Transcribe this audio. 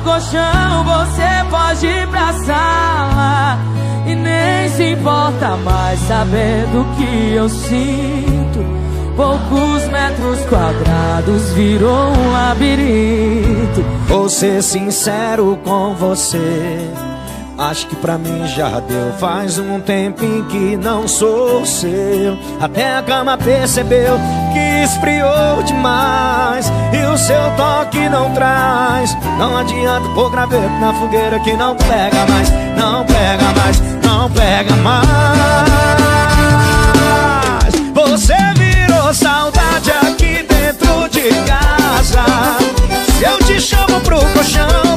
colchão, você pode ir pra sala. E nem se importa mais sabendo que eu sinto. Poucos metros quadrados virou um labirinto. Vou ser sincero com você. Acho que pra mim já deu. Faz um tempinho que não sou seu. Até a cama percebeu que esfriou demais. E o seu toque não traz. Não adianta pôr graveto na fogueira que não pega mais Não pega mais, não pega mais. Você virou saudade aqui dentro de casa. Se eu te chamo pro colchão,